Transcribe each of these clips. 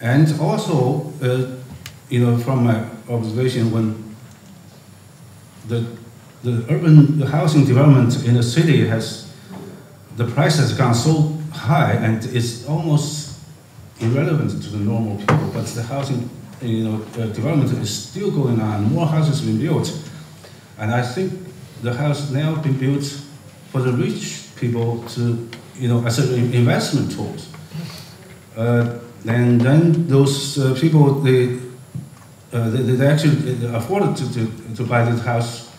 And also, uh, you know, from my observation, when the, the urban the housing development in the city has, the price has gone so high and it's almost irrelevant to the normal people, but the housing, you know, uh, development is still going on, more houses being built. And I think the house now being built for the rich people to, you know, as an investment tool. Uh, and then those uh, people, they, uh, they, they actually afford to, to, to buy this house.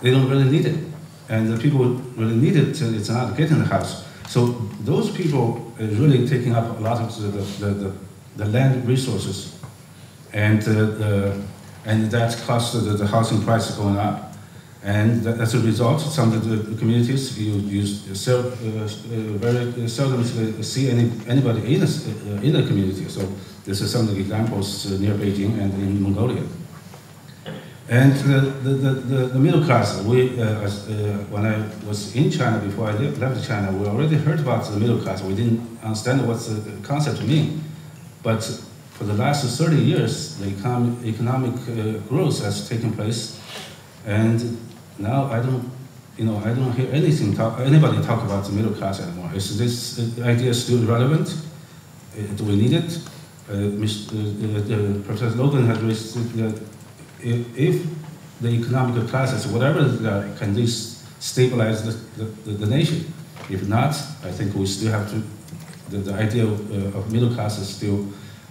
They don't really need it. And the people really need it, it's not getting the house. So those people are really taking up a lot of the, the, the, the land resources. And, uh, and that caused the, the housing price going up. And as a result, some of the communities you, you uh, uh, very seldom see any, anybody in the, uh, in the community. So this is some of the examples near Beijing and Inner Mongolia. And the, the, the, the middle class, we, uh, as, uh, when I was in China, before I left China, we already heard about the middle class. We didn't understand what the concept mean. But for the last 30 years, the econ economic uh, growth has taken place. And now I don't, you know, I don't hear anything talk, anybody talk about the middle class anymore. Is this idea still relevant? Uh, do we need it? Uh, Mr., uh, Professor Logan has raised that if the economic classes, whatever can this stabilize the, the, the, nation? If not, I think we still have to, the, the idea of, uh, of middle class is still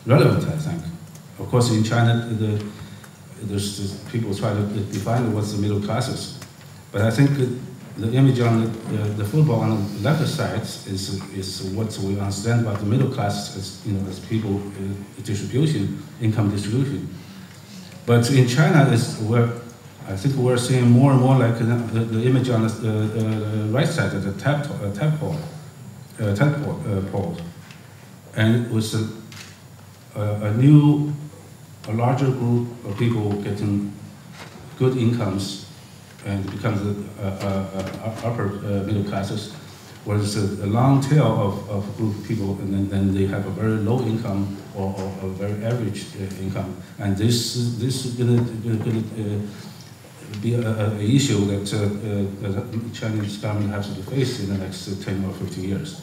relevant, I think. Of course, in China, the, there's, people try to define what's the middle classes. But I think the image on the, uh, the football on the left side is, is what we understand about the middle class as, you know, as people uh, distribution, income distribution. But in China, is where I think we're seeing more and more like the, the image on the, the right side of the tap, uh, tap pole, uh, uh, pole. and with a, a, new, a larger group of people getting good incomes and become the uh, uh, uh upper uh, middle classes, whereas a, long tail of, of group of people, and then, then they have a very low income or, or a very average income, and this this is going to be a, a issue that uh, the Chinese government has to face in the next 10 or 15 years.